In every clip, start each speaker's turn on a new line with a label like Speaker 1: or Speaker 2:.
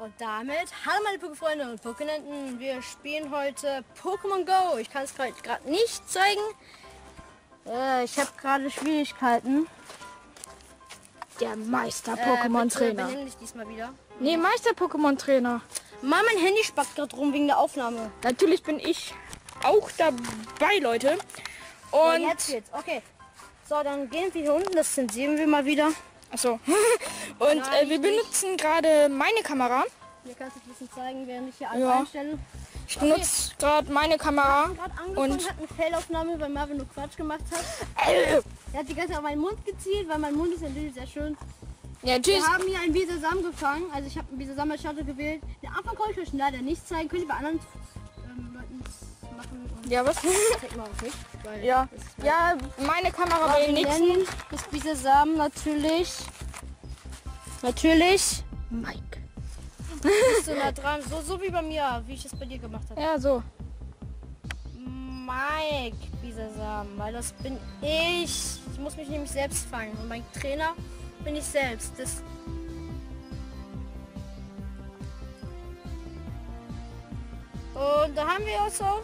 Speaker 1: Und damit, hallo meine Pokéfreunde und Pokénenten, wir spielen heute Pokémon Go. Ich kann es gerade nicht zeigen. Äh, ich habe gerade Schwierigkeiten.
Speaker 2: Der Meister
Speaker 1: Äh, dich diesmal wieder.
Speaker 2: nee, Meister Pokémon Trainer.
Speaker 1: Mann, mein Handy spackt gerade rum wegen der Aufnahme.
Speaker 2: Natürlich bin ich auch dabei, Leute.
Speaker 1: Und
Speaker 2: Und
Speaker 1: jetzt geht's. Okay. So, dann gehen wir hier unten, das zensieren wir mal wieder.
Speaker 2: Achso. Und
Speaker 1: Nein,
Speaker 2: äh, wir benutzen gerade meine Kamera.
Speaker 1: Hier kannst du ein bisschen zeigen, während ich hier
Speaker 2: Ja.
Speaker 1: einstelle.
Speaker 2: Ich benutze gerade meine Kamera. Und
Speaker 1: hat eine Failaufnahme, weil Marvin nur Quatsch gemacht hat.
Speaker 2: äh,
Speaker 1: Er hat die ganze Zeit auf meinen Mund gezielt, weil mein Mund ist natürlich sehr schön.
Speaker 2: ja,
Speaker 1: Wir
Speaker 2: tschüss.
Speaker 1: haben hier ein Bisasam gefangen. Also ich habe einen Bisasam als Shuttle gewählt. Den Anfang konnte ich euch leider nicht zeigen. Könnt ihr bei anderen machen. Und
Speaker 2: Ja, was?
Speaker 1: zeig mal auch nicht. Weil
Speaker 2: ja.
Speaker 1: ist
Speaker 2: Ja, meine Kamera bei den nächsten.
Speaker 1: nennen das Bisasam natürlich. Natürlich.
Speaker 2: Mike.
Speaker 1: Bist du nah dran. So, so wie bei mir, wie ich es bei dir gemacht habe.
Speaker 2: Ja, so.
Speaker 1: Mike Bisasam, weil das bin ich. Ich muss mich nämlich selbst fangen. Und mein Trainer bin ich selbst. Das Und da haben wir uns auch.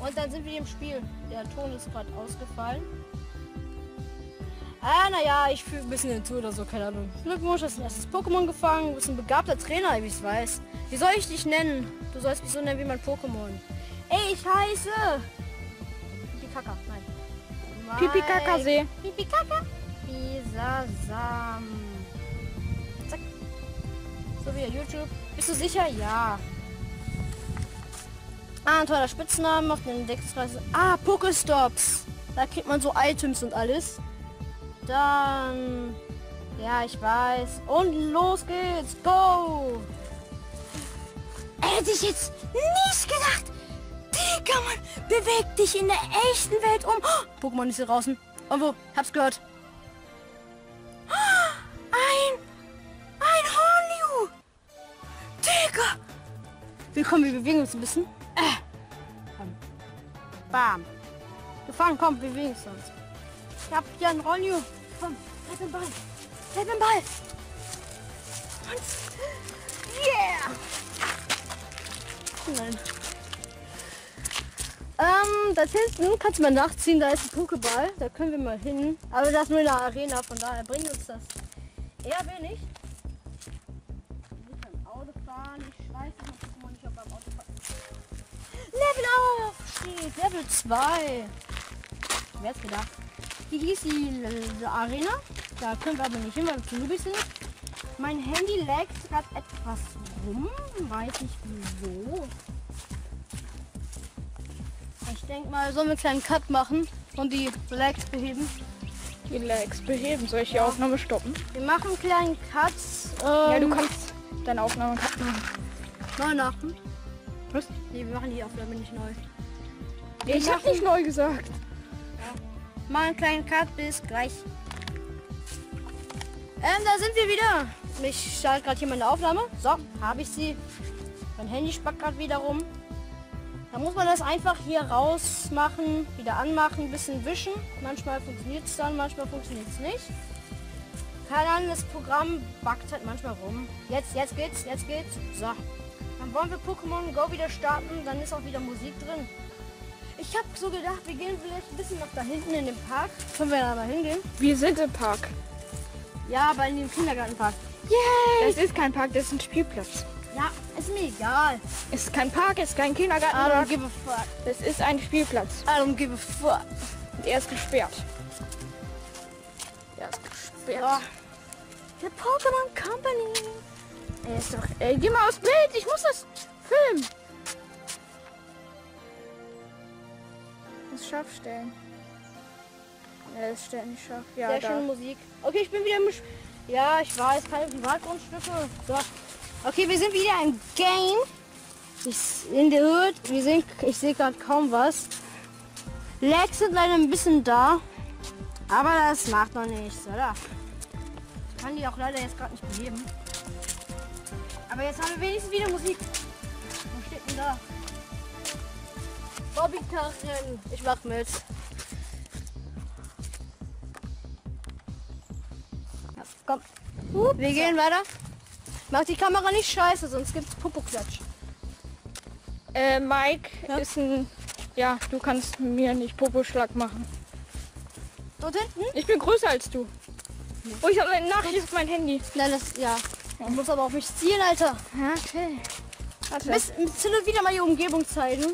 Speaker 1: Und dann sind wir im Spiel. Der Ton ist gerade ausgefallen. Ah, naja, ich fühle ein bisschen den Tour oder so, keine Ahnung. Glückwunsch, hast ein erstes Pokémon gefangen. Du bist ein begabter Trainer, wie ich es weiß. Wie soll ich dich nennen? Du sollst mich so nennen wie mein Pokémon. Ey, ich heiße... Pipi Kaka, nein.
Speaker 2: Pipi Kaka See.
Speaker 1: Pipi Kaka. Bisasam. Zack. So wie YouTube. Bist du sicher? Ja. Ah, ein toller Spitzname auf den Entdeckungsreise. Ah, Pokestops. Da kriegt man so Items und alles. Dann... Ja, ich weiß. Und los geht's. Go! Hätte ich jetzt nicht gedacht. Digga, Mann, beweg dich in der echten Welt um. Oh, Pokémon ist hier draußen. Irgendwo, hab's gehört. Oh, Ein... Ein Hornliu. Digga. Willkommen, wir bewegen uns ein bisschen. Bam. Gefangen, komm, wir bewegen uns. Ich hab hier einen Hornliu. Komm, halt den Ball. Halt den Ball. Und... Yeah. Nein. Ähm, das hinten kannst du mal nachziehen, da ist ein Pokéball, da können wir mal hin. Aber das nur in der Arena, von daher bringt uns das eher wenig. Wir können Auto fahren, ich weiß nicht, Level auf steht, Level 2. Wer hat's gedacht? Hier hieß die äh, Arena, da können wir aber nicht hin, weil wir zu Nubis sind. Mein Handy laggt gerade etwas rum, weiß nicht wieso. Ich denke mal, sollen wir einen kleinen Cut machen und die Lags beheben.
Speaker 2: Die Lags beheben. Soll ich die Aufnahme stoppen?
Speaker 1: Wir machen einen kleinen Cut.
Speaker 2: Ja,
Speaker 1: Ähm,
Speaker 2: du kannst deine Aufnahme
Speaker 1: neu machen.
Speaker 2: Was?
Speaker 1: Nee, wir machen die Aufnahme nicht neu.
Speaker 2: Ich hab nicht neu gesagt.
Speaker 1: Mal einen kleinen Cut, bis gleich. Ähm, da sind wir wieder. Ich starte gerade hier meine Aufnahme. So, habe ich sie. Mein Handy spackt gerade wieder rum. Da muss man das einfach hier rausmachen, wieder anmachen, ein bisschen wischen. Manchmal funktioniert es dann, manchmal funktioniert es nicht. Keine Ahnung, das Programm backt halt manchmal rum. Jetzt, jetzt geht's, jetzt geht's. So. Dann wollen wir Pokémon Go wieder starten, dann ist auch wieder Musik drin. Ich habe so gedacht, wir gehen vielleicht ein bisschen nach da hinten in den Park. Können wir da mal hingehen?
Speaker 2: Wir sind im Park.
Speaker 1: Ja, aber in dem Kindergartenpark.
Speaker 2: Yay! Das ist kein Park, das ist ein Spielplatz.
Speaker 1: Ja, ist mir egal.
Speaker 2: Es ist kein Park, es ist kein
Speaker 1: I don't
Speaker 2: Kindergarten.
Speaker 1: give a fuck.
Speaker 2: Das ist ein Spielplatz.
Speaker 1: I don't give a fuck.
Speaker 2: Und er ist gesperrt. Er ist gesperrt.
Speaker 1: So. The Pokémon Company.
Speaker 2: Er ist doch. Ey, geh mal aufs Bild, ich muss das filmen. Das scharf stellen. Ja, das stellt nicht scharf. Ja,
Speaker 1: Sehr
Speaker 2: da.
Speaker 1: schöne Musik. Okay, ich bin wieder im... Sch ja, ich weiß, keine Privatgrundstücke. So. Okay, wir sind wieder im Game. Ich, in der Hood. Wir sehen, ich sehe gerade kaum was. Lags sind leider ein bisschen da. Aber das macht noch nichts, oder? Ich kann die auch leider jetzt gerade nicht beheben. Aber jetzt haben wir wenigstens wieder Musik. Was steht denn da? Bobbykarren. Ich mach mit. Ja, komm. Wir gehen weiter. Mach die Kamera nicht scheiße, sonst gibt's Popoklatsch.
Speaker 2: Äh, Mike
Speaker 1: Ja?
Speaker 2: ist ein... Ja, du kannst mir nicht Poposchlag machen.
Speaker 1: Dort hinten?
Speaker 2: Ich bin größer als du. Oh, ich habe eine Nachricht auf mein Handy.
Speaker 1: Nein, das, ja. Du musst aber auf mich zielen, Alter.
Speaker 2: Okay. Warte.
Speaker 1: Bis, bis hin und wieder mal die Umgebung zeigen.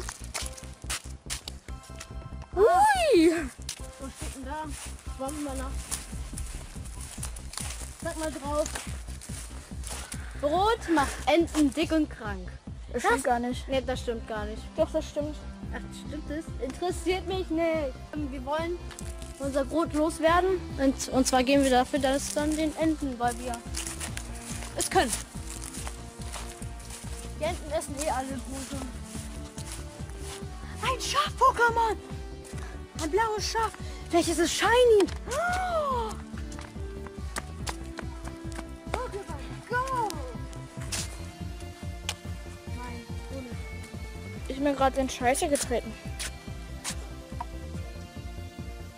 Speaker 2: Ui!
Speaker 1: Wo steht denn da? Nach. Sag mal drauf. Brot macht Enten dick und krank.
Speaker 2: Das stimmt gar nicht.
Speaker 1: Ne, das stimmt gar nicht.
Speaker 2: Doch, das stimmt.
Speaker 1: Ach, stimmt das? Interessiert mich nicht. Ähm, Wir wollen unser Brot loswerden. Und, und zwar gehen wir dafür das dann den Enten, weil wir es können. Die Enten essen eh alle Brote. Ein Schaf-Pokémon! Ein blaues Schaf. Vielleicht ist es shiny. Oh! Go!
Speaker 2: Ich bin gerade in Scheiße getreten.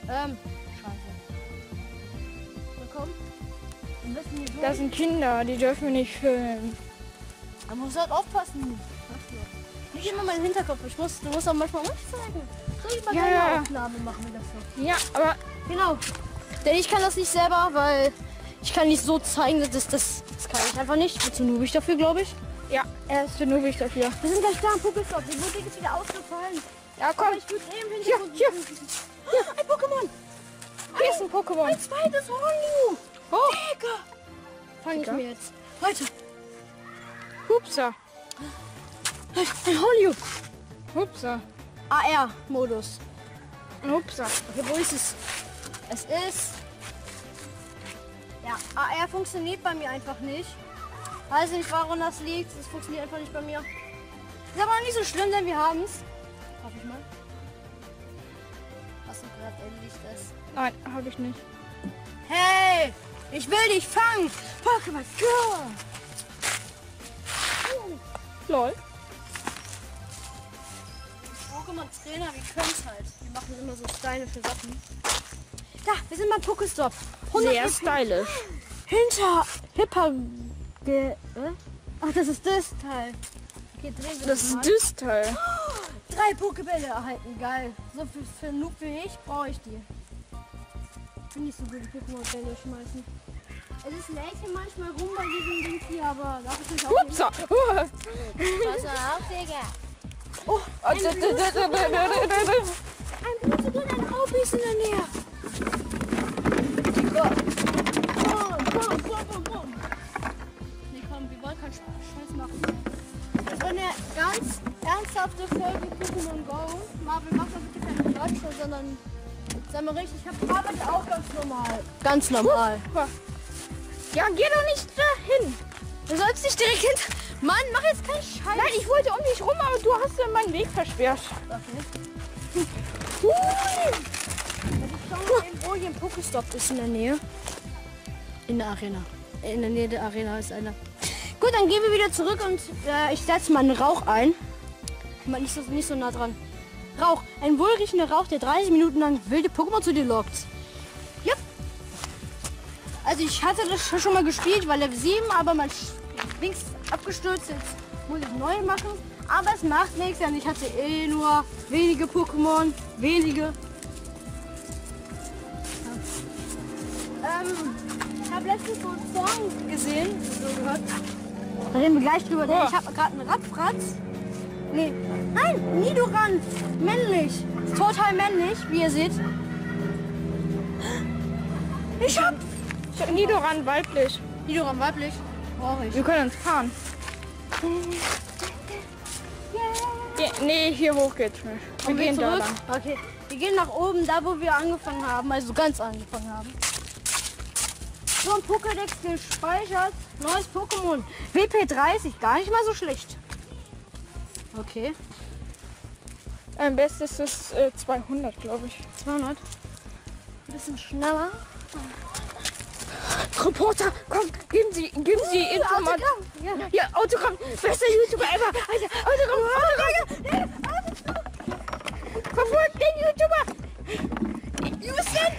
Speaker 1: Ähm, Wir müssen hier durch.
Speaker 2: Da sind Kinder, die dürfen wir nicht filmen.
Speaker 1: Man muss halt aufpassen. Nicht immer meinen Hinterkopf. Ich muss, du musst auch manchmal mich zeigen. Soll ich mal
Speaker 2: Ja,
Speaker 1: keine
Speaker 2: ja.
Speaker 1: Aufnahme machen mit das?
Speaker 2: Ja, aber
Speaker 1: Genau. Denn ich kann das nicht selber, weil ich kann nicht so zeigen, dass das, das, das kann ich einfach nicht. Bin zu nubig dafür, glaube ich.
Speaker 2: ja, er ist nur wichtig dafür.
Speaker 1: Wir sind gleich da am Pokestop. Die Musik ist wieder ausgefallen.
Speaker 2: Ja, komm,
Speaker 1: Aber ich würde eben hin.
Speaker 2: Hier, hier.
Speaker 1: Ein Pokémon.
Speaker 2: hier ist ein Pokémon.
Speaker 1: Ein zweites Hornu.
Speaker 2: Oh,
Speaker 1: Digga. Fang ich mir jetzt. Weiter.
Speaker 2: hupsa,
Speaker 1: Ein Hornu.
Speaker 2: hupsa,
Speaker 1: AR-Modus.
Speaker 2: hupsa.
Speaker 1: Okay, wo ist es? Es ist. Ja, AR funktioniert bei mir einfach nicht. Weiß nicht, warum das liegt. Es funktioniert einfach nicht bei mir. Ist aber nicht so schlimm, denn wir haben es. Hoffe ich mal. Hast du gerade endlich das?
Speaker 2: Nein, habe ich nicht.
Speaker 1: Hey! Ich will dich fangen! Pokémon Go!
Speaker 2: Lol.
Speaker 1: Pokémon Trainer, wir können es halt. Die machen immer so stylische Sachen. Da, wir sind beim Pokestop. 100
Speaker 2: Sehr stylisch.
Speaker 1: Hinter Hipper. Ge äh? Ach, das ist das Teil. Okay, drehen wir
Speaker 2: Das ist das Teil.
Speaker 1: Drei Pokebälle erhalten, geil. So für, für einen Noob wie ich brauche ich die. Ich bin nicht so gut, Pokémon-Bälle schmeißen. Es ist lächeln manchmal rum bei diesem Ding hier, aber darf ich nicht auch.
Speaker 2: Hupsa.
Speaker 1: Pass auf, Digga. Oh,
Speaker 2: Ein
Speaker 1: Bluetooth und ein Raupi ist in der Nähe. Digga. Boom, boom, boom, boom. Nee, komm, wir wollen keinen Scheiß machen. Das ist eine ganz ernsthafte Folge Pokémon Go. Marvel, mach mal bitte keinen Quatsch, sondern sei mal richtig, ich hab Arbeit auch ganz normal. Ganz normal.
Speaker 2: Ja, geh doch nicht dahin.
Speaker 1: Du sollst nicht direkt hinter... Mann, mach jetzt keinen Scheiß.
Speaker 2: Nein, ich wollte um dich rum, aber du hast ja meinen Weg versperrt.
Speaker 1: Okay. Hui. Wo hier ein Pokestop ist in der Nähe. In der Arena. In der Nähe der Arena ist einer. Gut, dann gehen wir wieder zurück und äh, ich setze mal einen Rauch ein. Mal nicht so, nicht so nah dran. Rauch. Ein wohlriechender Rauch, der 30 Minuten lang wilde Pokémon zu dir lockt. Also ich hatte das schon mal gespielt, weil Level 7, aber Sch- Links abgestürzt. Jetzt muss ich neu machen. Aber es macht nichts, denn ich hatte eh nur wenige Pokémon. Wenige. Ähm, ich habe letztens so einen Song gesehen, so gehört. Da reden wir gleich drüber,
Speaker 2: Ja.
Speaker 1: ich habe gerade einen Radfratz. Nee, nein, Nidoran. Männlich. Total männlich, wie ihr seht. Ich hab
Speaker 2: Ich hab Nidoran weiblich.
Speaker 1: Nidoran weiblich. Brauche ich.
Speaker 2: Wir können uns fahren. Ja, nee, hier hoch geht's nicht. Wir
Speaker 1: Kommen wir
Speaker 2: gehen da lang.
Speaker 1: Okay. Wir gehen nach oben, da wo wir angefangen haben, also ganz angefangen haben. So ein Pokédex gespeichert. Neues Pokémon. WP30, gar nicht mal so schlecht. Okay.
Speaker 2: Am besten ist es äh, 200, glaube ich.
Speaker 1: 200. Ein bisschen schneller.
Speaker 2: Reporter, komm, geben Sie, geben Sie Informationen.
Speaker 1: Ja.
Speaker 2: Ja, Autogramm, bester YouTuber ever. Alter, Autogramm, Autogramm. Verfolgt den YouTuber. Usain.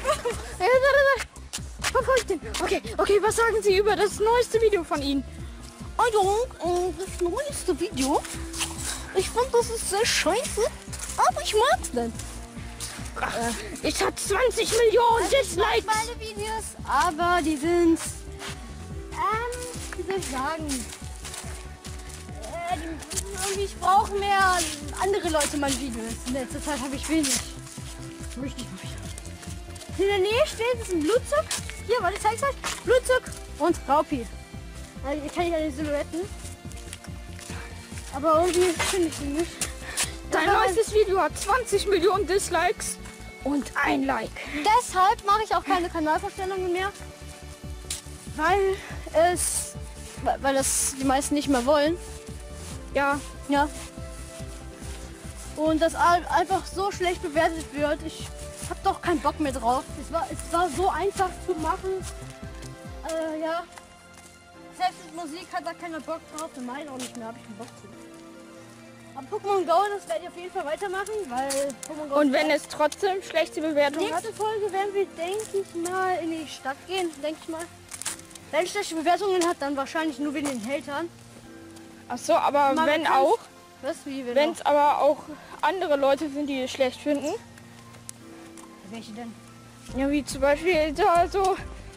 Speaker 2: Verfolgt den. Okay, okay, was sagen Sie über das neueste Video von Ihnen?
Speaker 1: Äh, das neueste Video. Ich fand, das ist sehr scheiße, aber ich mag's denn.
Speaker 2: Ich hab 20 Millionen
Speaker 1: Ich mag meine Videos, aber die sind, ähm, wie soll ich sagen, äh, irgendwie, ich brauche mehr andere Leute meine Videos. In letzter Zeit habe ich wenig. Möchte ich. In der Nähe steht ist ein Blutzug. Hier, warte, ich zeig's euch. Blutzug und Raupi. Also, hier kann ich ja die Silhouetten. Aber irgendwie finde ich die nicht.
Speaker 2: Dein neuestes Video hat 20 Millionen Dislikes und ein Like.
Speaker 1: Deshalb mache ich auch keine Kanalvorstellungen mehr. Weil es, weil das die meisten nicht mehr wollen.
Speaker 2: Ja,
Speaker 1: Ja. Und das einfach so schlecht bewertet wird. Ich habe doch keinen Bock mehr drauf. Es war, es war so einfach zu machen. Äh, ja. Selbst mit Musik hat da keiner Bock drauf. Und meinen auch nicht mehr. Habe ich keinen Bock zu. Aber Pokémon Go, das werde ich auf jeden Fall weitermachen, weil Pokémon Go
Speaker 2: und wenn es trotzdem schlechte Bewertungen hat,
Speaker 1: Nächste Folge werden wir, denke ich mal, in die Stadt gehen, denke ich mal. Wenn es schlechte Bewertungen hat, dann wahrscheinlich nur wegen den Hatern.
Speaker 2: ach so, aber
Speaker 1: Mal
Speaker 2: wenn auch,
Speaker 1: Was, wie, wenn
Speaker 2: es aber auch andere Leute sind, die es schlecht finden,
Speaker 1: Welche denn?
Speaker 2: ja wie zum Beispiel da so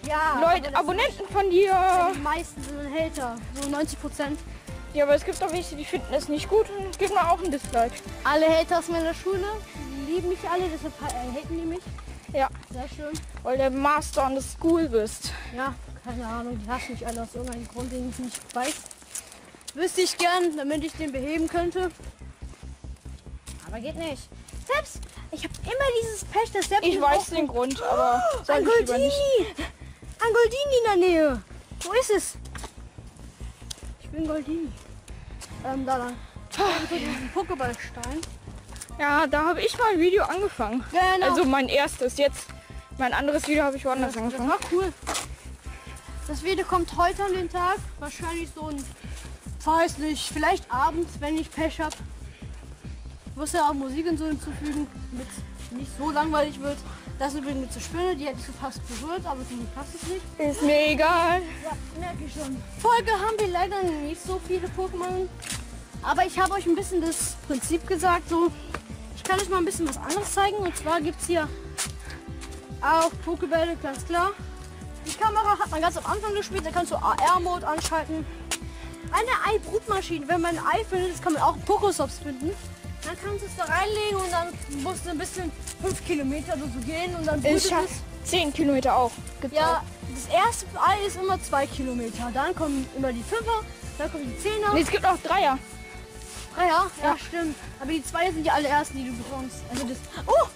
Speaker 1: Ja,
Speaker 2: Leute, Abonnenten von dir,
Speaker 1: Die meisten sind Hater, so 90 Prozent.
Speaker 2: Ja, aber es gibt auch welche, die finden es nicht gut und geben mir auch ein Dislike.
Speaker 1: Alle Hater aus meiner Schule lieben mich alle, deshalb äh, haten die mich.
Speaker 2: Ja,
Speaker 1: Sehr schön.
Speaker 2: weil der Master on the School bist.
Speaker 1: Ja, keine Ahnung, die hassen mich alle aus irgendeinem Grund, den ich nicht weiß. Wüsste ich gern, damit ich den beheben könnte. Aber geht nicht. Selbst, ich habe immer dieses Pech, dass selbst
Speaker 2: Ich weiß den Grund, aber
Speaker 1: Ein
Speaker 2: sag ich lieber
Speaker 1: Goldini!
Speaker 2: nicht.
Speaker 1: Ein Goldini in der Nähe! Wo ist es? Ich bin Goldini. Ähm, da lang. Diesem Pokéballstein.
Speaker 2: Ja, da habe ich mal ein Video angefangen.
Speaker 1: Genau.
Speaker 2: Also mein erstes. Jetzt mein anderes Video habe ich woanders
Speaker 1: das, das
Speaker 2: angefangen.
Speaker 1: war cool. Das Video kommt heute an den Tag. Wahrscheinlich so ein, weiß nicht, vielleicht abends, wenn ich Pech habe. Ich muss ja auch Musik und so hinzufügen, damit es nicht so langweilig wird. Das ist übrigens zur Spinne, die hätte ich so fast berührt, aber mich passt es nicht.
Speaker 2: Ist mir egal.
Speaker 1: Ja, merke ich schon. Folge haben wir leider nicht so viele Pokémon. Aber ich habe euch ein bisschen das Prinzip gesagt. So, ich kann euch mal ein bisschen was anderes zeigen. Und zwar gibt es hier auch Pokébälle, ganz klar. Die Kamera hat man ganz am Anfang gespielt. Da kannst du AR-Mode anschalten. Eine Ei-Brutmaschine. Wenn man ein Ei findet, kann man auch Pokéstops finden. Dann kannst du es da reinlegen und dann musst du ein bisschen 5 Kilometer oder so gehen und dann
Speaker 2: Ich
Speaker 1: es.
Speaker 2: 10 Kilometer auch
Speaker 1: Ja,
Speaker 2: gebraucht.
Speaker 1: das erste Ei ist immer zwei Kilometer. Dann kommen immer die Fünfer, dann kommen die Zehner.
Speaker 2: Nee, es gibt auch Dreier.
Speaker 1: Ah ja, ja,
Speaker 2: Ja.
Speaker 1: stimmt. Aber die zwei sind die allerersten, die du bekommst. Also das. Oh!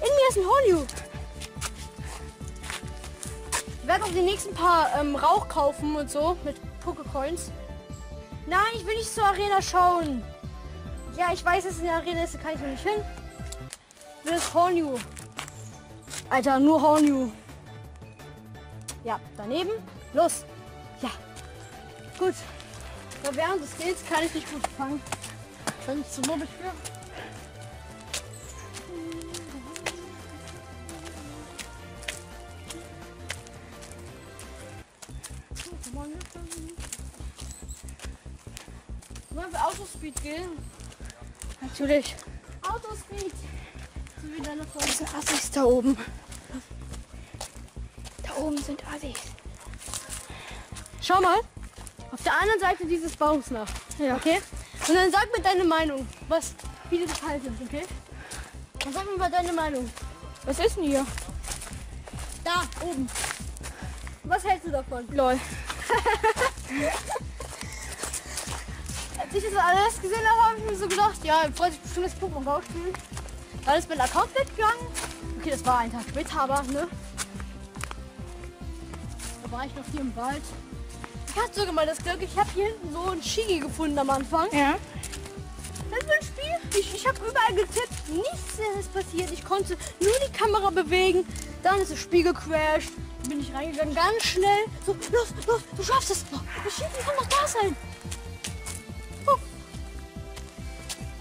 Speaker 1: In mir ist ein Hornio. Ich werde auch die nächsten paar ähm, Rauch kaufen und so mit Pokecoins. Nein, ich will nicht zur Arena schauen. Ja, ich weiß, es in der Arena ist, da kann ich noch nicht hin. Das Hornio. Alter, nur Hornio. Ja, daneben. Los. Ja. Gut. Aber während des Gehens kann ich nicht gut fangen. Wenn ich zu muppig für. Wollen wir Autospeed gehen?
Speaker 2: Natürlich.
Speaker 1: Autospeed! So wie deine Freunde.
Speaker 2: Das sind Assis da oben. Da oben sind Assis.
Speaker 1: Schau mal. Auf der anderen Seite dieses Baums nach.
Speaker 2: Ja.
Speaker 1: Okay? Und dann sag mir deine Meinung, was, wie du das haltest, okay? Dann sag mir mal deine Meinung.
Speaker 2: Was ist denn hier?
Speaker 1: Da, oben. Was hältst du davon?
Speaker 2: Lol.
Speaker 1: Ich das alles gesehen habe, habe ich mir so gedacht, ja, freut sich bestimmt das Pokémon Go spielen. Dann ist mein Account weggegangen. Okay, das war ein Tag später, aber ne? Da war ich noch hier im Wald. Ich hatte sogar mal das Glück, ich habe hier hinten so ein Shigi gefunden am Anfang.
Speaker 2: Ja.
Speaker 1: Das ist ein Spiel. Ich, ich habe überall getippt. Nichts ist passiert. Ich konnte nur die Kamera bewegen. Dann ist das Spiel gecrashed. Dann bin ich reingegangen, ganz schnell. So, los, los, du schaffst es. Das Schild kann noch da sein.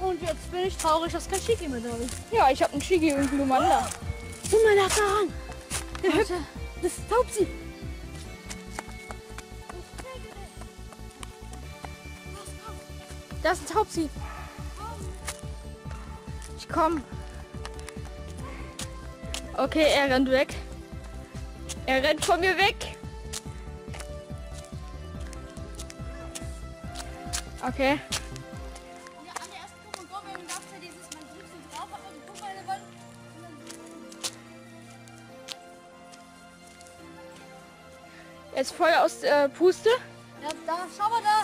Speaker 1: Und jetzt bin ich traurig, dass kein Shiki mehr da ist.
Speaker 2: Ja, ich habe einen Shigi und einen Lumanda.
Speaker 1: Guck mal da daran. Der Hüpf, das ist Taubsi.
Speaker 2: Da ist ein Taubsi. Ich komm. Okay, er rennt weg. Er rennt von mir weg. Okay. Jetzt Feuer aus der Puste.
Speaker 1: Ja, da, schau mal da.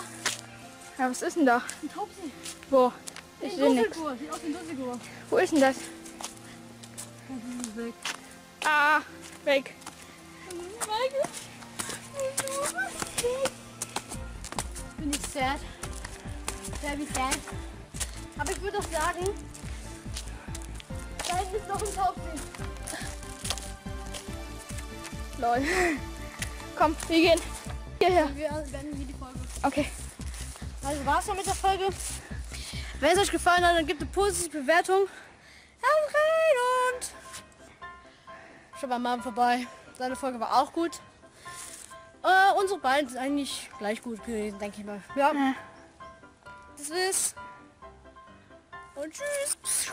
Speaker 2: Ja, was ist denn da?
Speaker 1: Ein Taubsi.
Speaker 2: Wo? Ich sehe nichts.
Speaker 1: Dusselgur. Sieht aus wie ein Dusselgur.
Speaker 2: Wo ist denn das?
Speaker 1: Ist weg.
Speaker 2: Ah, weg.
Speaker 1: Bin ich sad. Very sad. Aber ich würde doch sagen, da ist noch ein Taubsi.
Speaker 2: Lol. Komm, wir gehen. Hierher.
Speaker 1: Wir beenden hier die Folge.
Speaker 2: Okay.
Speaker 1: Also war's ja mit der Folge. Wenn es euch gefallen hat, dann gebt eine positive Bewertung. Rein und schaut bei Mom vorbei. Seine Folge war auch gut. Äh, unsere beiden sind eigentlich gleich gut gewesen, denke ich mal. Ja,
Speaker 2: Ja.
Speaker 1: das ist. Und tschüss.